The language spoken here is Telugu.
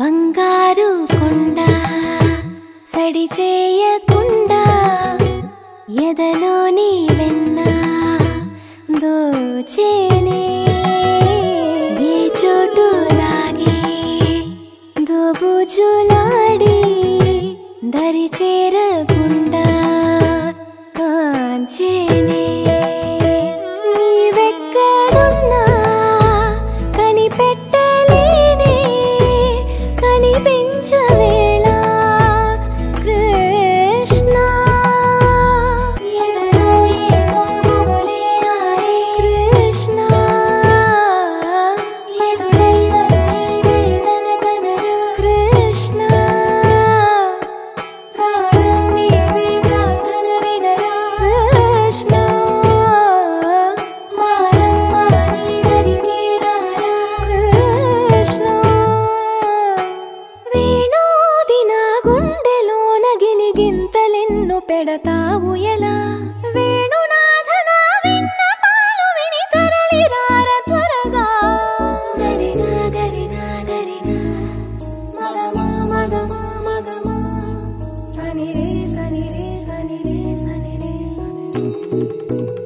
బంగారు కొండ సడి చేయకుండా ఎదలోని వెన్న దోచేనే. ఏ చోటు లాగే దోబుజులాడి దరి చేరకుండా కాంచేనే. నిన్ను పెడతావు ఎలా? thank you త్వరగా. రే రే రే రే